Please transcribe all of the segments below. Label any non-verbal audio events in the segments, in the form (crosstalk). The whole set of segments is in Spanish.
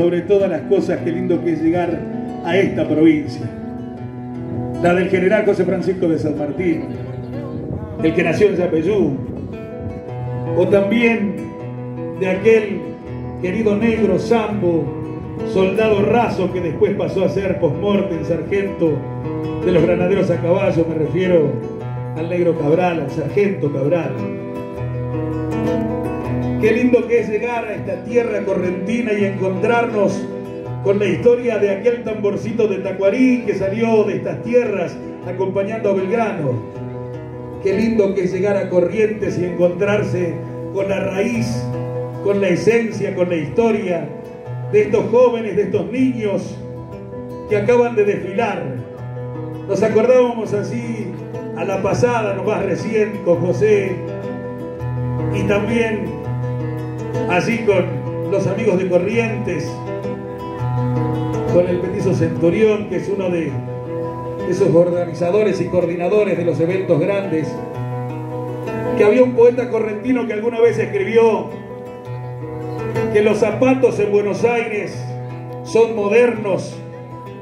sobre todas las cosas, qué lindo que es llegar a esta provincia. La del general José Francisco de San Martín, el que nació en Zapeyú, o también de aquel querido negro Sambo, soldado raso que después pasó a ser postmortem sargento de los granaderos a caballo, me refiero al negro Cabral, al sargento Cabral. Qué lindo que es llegar a esta tierra correntina y encontrarnos con la historia de aquel tamborcito de Tacuarí que salió de estas tierras acompañando a Belgrano. Qué lindo que es llegar a Corrientes y encontrarse con la raíz, con la esencia, con la historia de estos jóvenes, de estos niños que acaban de desfilar. Nos acordábamos así a la pasada, nomás recién, con José y también así con los amigos de Corrientes, con el petizo Centurión, que es uno de esos organizadores y coordinadores de los eventos grandes, que había un poeta correntino que alguna vez escribió que los zapatos en Buenos Aires son modernos,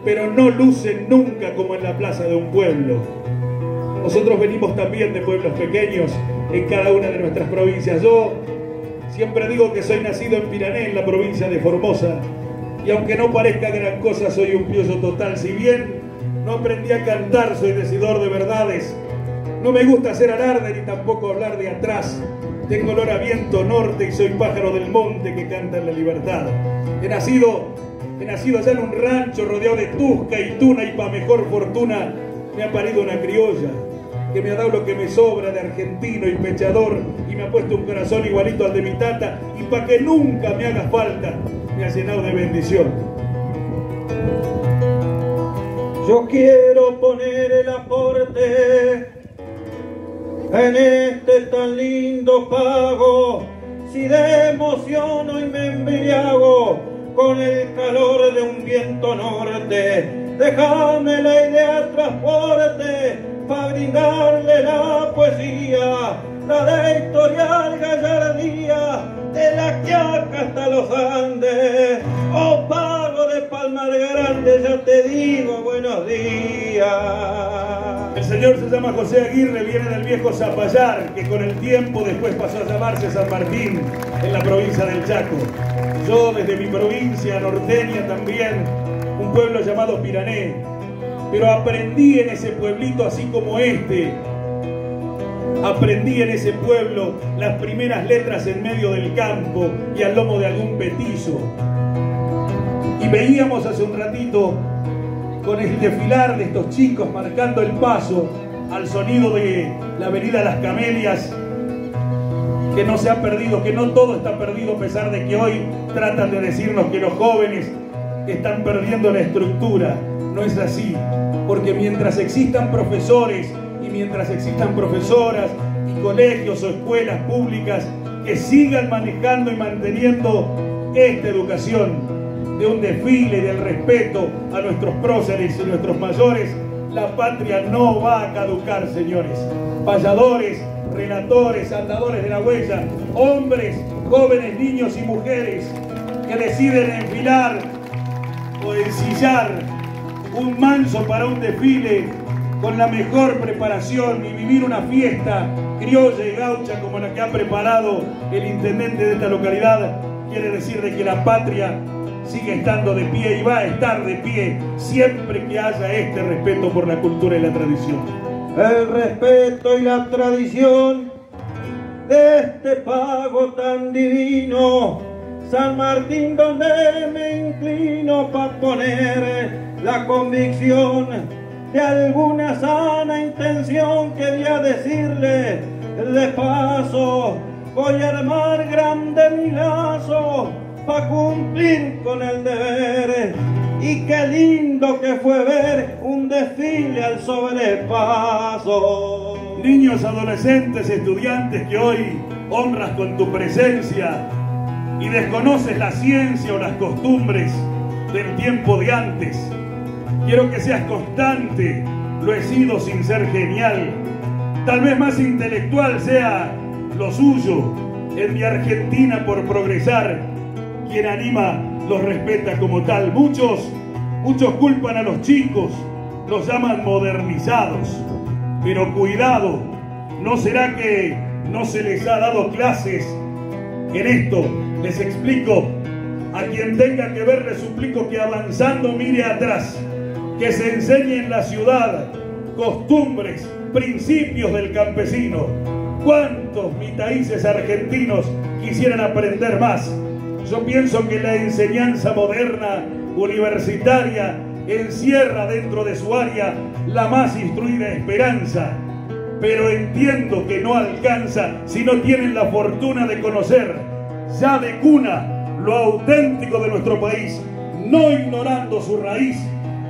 pero no lucen nunca como en la plaza de un pueblo. Nosotros venimos también de pueblos pequeños en cada una de nuestras provincias. Yo Siempre digo que soy nacido en Pirané, en la provincia de Formosa. Y aunque no parezca gran cosa, soy un pioso total. Si bien no aprendí a cantar, soy decidor de verdades. No me gusta hacer alarde ni tampoco hablar de atrás. Tengo olor a viento norte y soy pájaro del monte que canta en la libertad. He nacido, he nacido allá en un rancho rodeado de tusca y tuna y pa' mejor fortuna me ha parido una criolla que me ha dado lo que me sobra de argentino y pechador y me ha puesto un corazón igualito al de mi tata y para que nunca me haga falta me ha llenado de bendición. Yo quiero poner el aporte en este tan lindo pago, si de emociono y me embriago con el calor de un viento norte, déjame la idea transporte para brindarle la poesía, la de historial gallardía, de la Quiaca hasta los Andes, oh pago de Palma de Grande, ya te digo buenos días. El señor se llama José Aguirre, viene del viejo Zapallar, que con el tiempo después pasó a llamarse San Martín, en la provincia del Chaco. Yo desde mi provincia norteña también, un pueblo llamado Pirané, pero aprendí en ese pueblito así como este. Aprendí en ese pueblo las primeras letras en medio del campo y al lomo de algún petizo. Y veíamos hace un ratito con el desfilar de estos chicos marcando el paso al sonido de la avenida Las Camelias, que no se ha perdido, que no todo está perdido a pesar de que hoy tratan de decirnos que los jóvenes están perdiendo la estructura. No es así, porque mientras existan profesores y mientras existan profesoras y colegios o escuelas públicas que sigan manejando y manteniendo esta educación de un desfile, del respeto a nuestros próceres y nuestros mayores, la patria no va a caducar, señores. Payadores, relatores, andadores de la huella, hombres, jóvenes, niños y mujeres que deciden enfilar o ensillar un manso para un desfile con la mejor preparación y vivir una fiesta criolla y gaucha como la que ha preparado el intendente de esta localidad, quiere decir de que la patria sigue estando de pie y va a estar de pie siempre que haya este respeto por la cultura y la tradición. El respeto y la tradición de este pago tan divino. San Martín donde me inclino para poner la convicción de alguna sana intención que voy a decirle de paso voy a armar grande mi lazo para cumplir con el deber. Y qué lindo que fue ver un desfile al sobrepaso niños, adolescentes, estudiantes que hoy honras con tu presencia y desconoces la ciencia o las costumbres del tiempo de antes. Quiero que seas constante, lo he sido sin ser genial. Tal vez más intelectual sea lo suyo, en mi Argentina por progresar, quien anima los respeta como tal. Muchos, muchos culpan a los chicos, los llaman modernizados. Pero cuidado, ¿no será que no se les ha dado clases en esto? Les explico, a quien tenga que ver le suplico que avanzando mire atrás, que se enseñe en la ciudad costumbres, principios del campesino. ¿Cuántos mitaíces argentinos quisieran aprender más? Yo pienso que la enseñanza moderna, universitaria, encierra dentro de su área la más instruida esperanza, pero entiendo que no alcanza si no tienen la fortuna de conocer ya de cuna lo auténtico de nuestro país, no ignorando su raíz.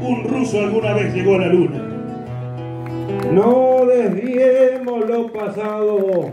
Un ruso alguna vez llegó a la luna. No desviemos lo pasado,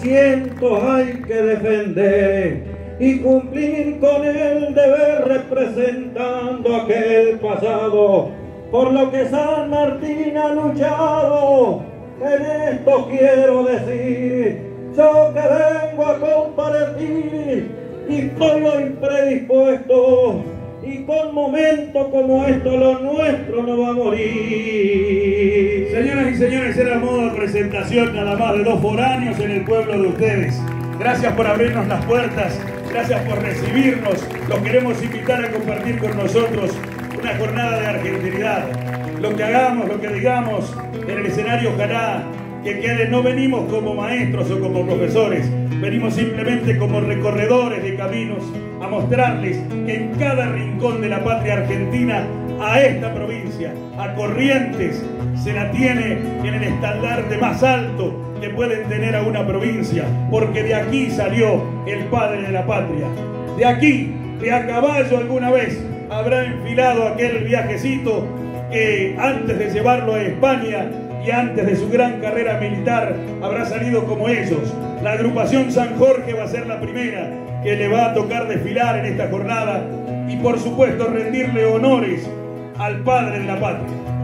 cientos hay que defender y cumplir con el deber representando aquel pasado por lo que San Martín ha luchado. En esto quiero decir, yo que vengo a compartir y estoy predispuesto y con momentos como esto lo nuestro no va a morir. Señoras y señores, era modo de presentación nada más de dos foráneos en el pueblo de ustedes. Gracias por abrirnos las puertas, gracias por recibirnos. Los queremos invitar a compartir con nosotros una jornada de argentinidad. Lo que hagamos, lo que digamos en el escenario ojalá que quede, no venimos como maestros o como profesores, venimos simplemente como recorredores de caminos a mostrarles que en cada rincón de la patria argentina, a esta provincia, a Corrientes, se la tiene en el estandarte más alto que pueden tener a una provincia, porque de aquí salió el padre de la patria. De aquí, que a caballo alguna vez habrá enfilado aquel viajecito que antes de llevarlo a España y antes de su gran carrera militar habrá salido como ellos. La agrupación San Jorge va a ser la primera que le va a tocar desfilar en esta jornada y por supuesto rendirle honores al padre de la patria.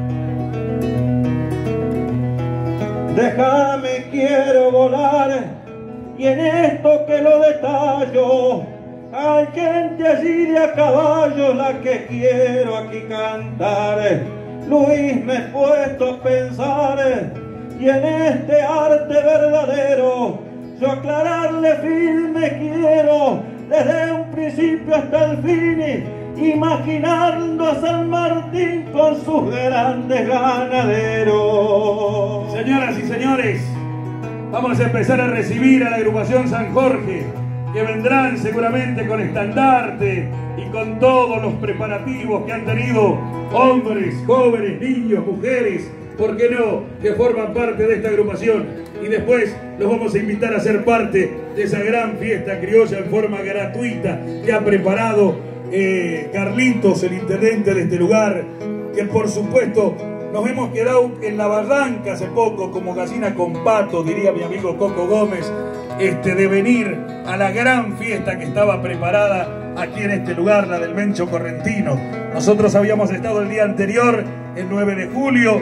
Déjame, quiero volar y en esto que lo detallo hay gente allí de a caballo la que quiero aquí cantar. Luis me he puesto a pensar y en este arte verdadero yo aclararle firme quiero desde un principio hasta el fin imaginando a San Martín con sus grandes ganaderos. Señoras y señores, vamos a empezar a recibir a la agrupación San Jorge que vendrán seguramente con estandarte y con todos los preparativos que han tenido hombres, jóvenes, niños, mujeres, ¿por qué no?, que forman parte de esta agrupación. Y después los vamos a invitar a ser parte de esa gran fiesta criolla en forma gratuita que ha preparado eh, Carlitos, el intendente de este lugar, que por supuesto nos hemos quedado en la barranca hace poco como gallina con pato, diría mi amigo Coco Gómez, este, de venir a la gran fiesta que estaba preparada aquí en este lugar, la del Mencho Correntino. Nosotros habíamos estado el día anterior, el 9 de julio,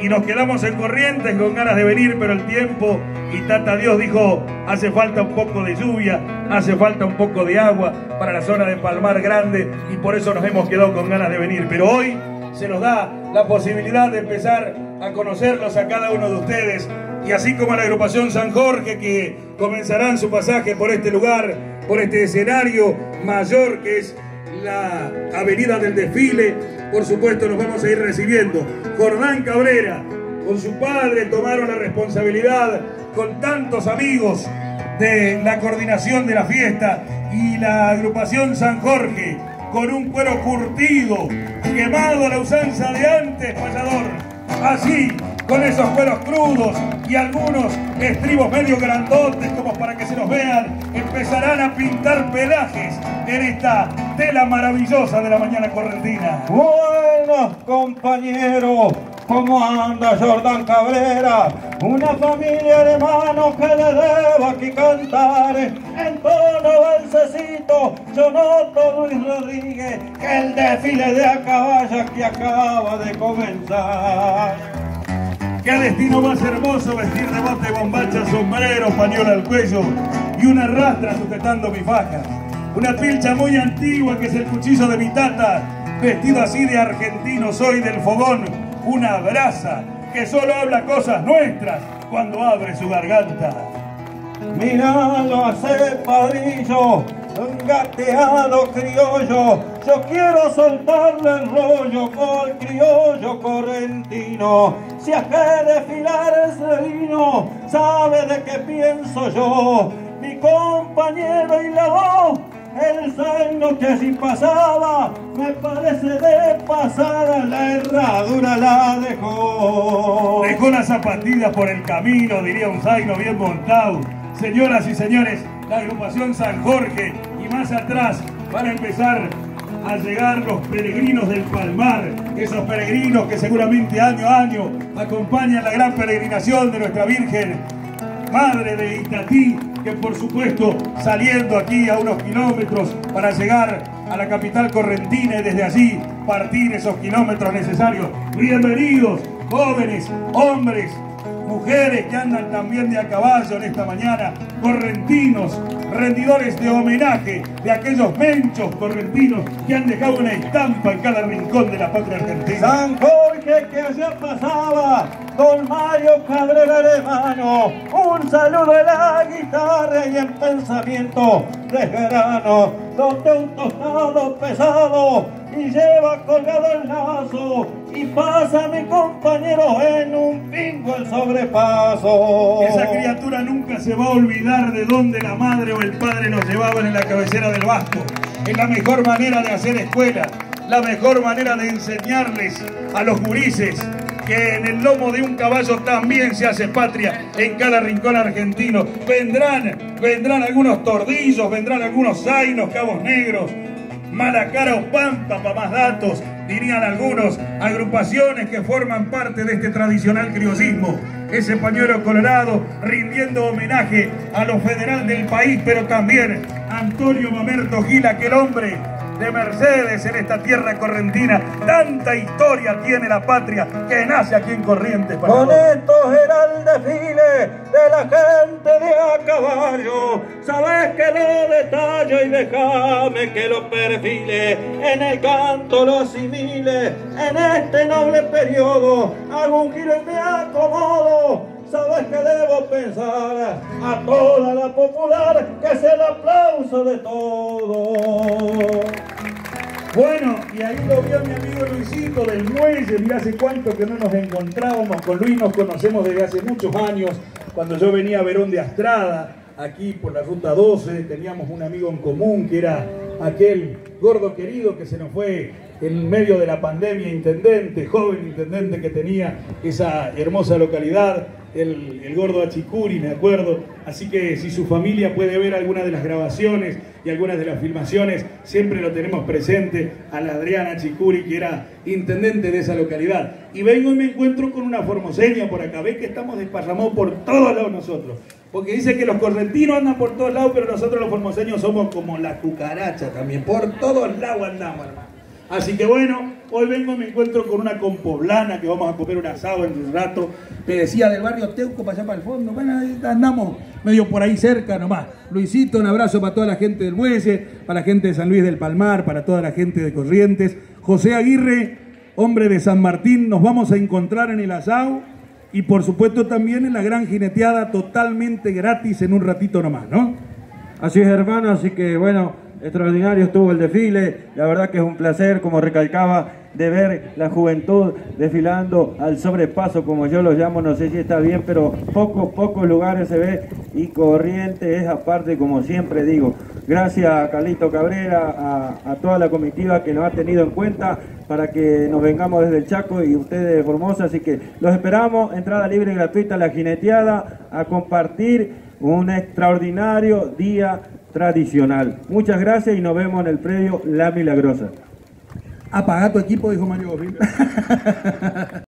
y nos quedamos en Corrientes con ganas de venir, pero el tiempo y Tata Dios dijo, hace falta un poco de lluvia, hace falta un poco de agua para la zona de Palmar Grande y por eso nos hemos quedado con ganas de venir. Pero hoy se nos da la posibilidad de empezar a conocerlos a cada uno de ustedes y así como a la agrupación San Jorge que comenzarán su pasaje por este lugar, por este escenario mayor que es la avenida del desfile, por supuesto nos vamos a ir recibiendo. Jordán Cabrera, con su padre tomaron la responsabilidad con tantos amigos de la coordinación de la fiesta y la agrupación San Jorge, con un cuero curtido, quemado a la usanza de antes, payador. Así, con esos cueros crudos y algunos estribos medio grandotes como para que se los vean, empezarán a pintar pelajes en esta tela maravillosa de la mañana correntina. Buenos compañeros, ¿cómo anda Jordán Cabrera? Una familia de manos que le debo aquí cantar en tono balsecito. Yo noto Luis Rodríguez que el desfile de a caballo que acaba de comenzar. Qué destino más hermoso vestir de bote, bombacha, sombrero, pañuelo al cuello y una rastra sujetando mi faja. Una pilcha muy antigua que es el cuchillo de mi tata, vestido así de argentino soy del fogón, una brasa que solo habla cosas nuestras cuando abre su garganta. Míralo hace padrillo, un gateado criollo, yo quiero soltarle el rollo con criollo correntino. Si es que desfilar ese vino, sabe de qué pienso yo, mi compañero y la voz. El zaino que así pasaba, me parece de pasada, la herradura la dejó. Dejó las zapatillas por el camino, diría un zaino bien montado. Señoras y señores, la agrupación San Jorge y más atrás van a empezar a llegar los peregrinos del Palmar, esos peregrinos que seguramente año a año acompañan la gran peregrinación de nuestra Virgen, Madre de Itatí, por supuesto saliendo aquí a unos kilómetros para llegar a la capital correntina y desde allí partir esos kilómetros necesarios. Bienvenidos, jóvenes, hombres, mujeres que andan también de a caballo en esta mañana, correntinos, rendidores de homenaje de aquellos menchos correntinos que han dejado una estampa en cada rincón de la patria argentina. San Jorge que allá pasaba, don Mario Cabrera hermano, un saludo de la guitarra y el pensamiento de grano, donde un tostado pesado y lleva colgado el lazo y pasa mi compañero en un pingo el sobrepaso. Esa criatura nunca se va a olvidar de dónde la madre o el padre nos llevaban en la cabecera del vasco. Es la mejor manera de hacer escuela, la mejor manera de enseñarles a los gurises que en el lomo de un caballo también se hace patria en cada rincón argentino. Vendrán, vendrán algunos tordillos, vendrán algunos zainos, cabos negros, Malacara o Pampa, para más datos, dirían algunos, agrupaciones que forman parte de este tradicional criollismo. Ese pañuelo colorado rindiendo homenaje a lo federal del país, pero también a Antonio Mamerto Gil, aquel hombre de Mercedes en esta tierra correntina. Tanta historia tiene la patria que nace aquí en Corrientes. Con esto era el desfile de la gente de a caballo. Sabes que lo detallo y déjame que lo perfile. En el canto lo asimile. En este noble periodo hago un giro y me acomodo sabes que debo pensar a toda la popular que es el aplauso de todos. Bueno, y ahí lo vio mi amigo Luisito del Muelle, mira hace cuánto que no nos encontrábamos, con Luis nos conocemos desde hace muchos años, cuando yo venía a Verón de Astrada, aquí por la ruta 12, teníamos un amigo en común que era aquel gordo querido que se nos fue en medio de la pandemia, intendente, joven intendente que tenía esa hermosa localidad, el, gordo Achicuri, me acuerdo. Así que si su familia puede ver algunas de las grabaciones y algunas de las filmaciones, siempre lo tenemos presente al Adrián Achicuri, que era intendente de esa localidad. Y vengo y me encuentro con una formoseña por acá. Ve que estamos desparramados por todos lados nosotros. Porque dice que los correntinos andan por todos lados, pero nosotros los formoseños somos como la cucaracha también. Por todos lados andamos, hermano. Así que bueno, hoy vengo me encuentro con una compoblana que vamos a comer un asado en un rato. Me decía del barrio Teuco para allá para el fondo. Bueno, andamos medio por ahí cerca nomás. Luisito, un abrazo para toda la gente del Muelle, para la gente de San Luis del Palmar, para toda la gente de Corrientes. José Aguirre, hombre de San Martín, nos vamos a encontrar en el asado y por supuesto también en la gran jineteada totalmente gratis en un ratito nomás, ¿no? Así es, hermano, así que bueno, extraordinario estuvo el desfile, la verdad que es un placer, como recalcaba, de ver la juventud desfilando al sobrepaso, como yo lo llamo, no sé si está bien, pero pocos, pocos lugares se ve y corriente es aparte, como siempre digo. Gracias a Carlito Cabrera, a, a toda la comitiva que nos ha tenido en cuenta para que nos vengamos desde el Chaco y ustedes de Formosa, así que los esperamos, entrada libre y gratuita la jineteada, a compartir un extraordinario día tradicional. Muchas gracias y nos vemos en el predio La Milagrosa. Apaga tu equipo, dijo Mario Gofil. (laughs)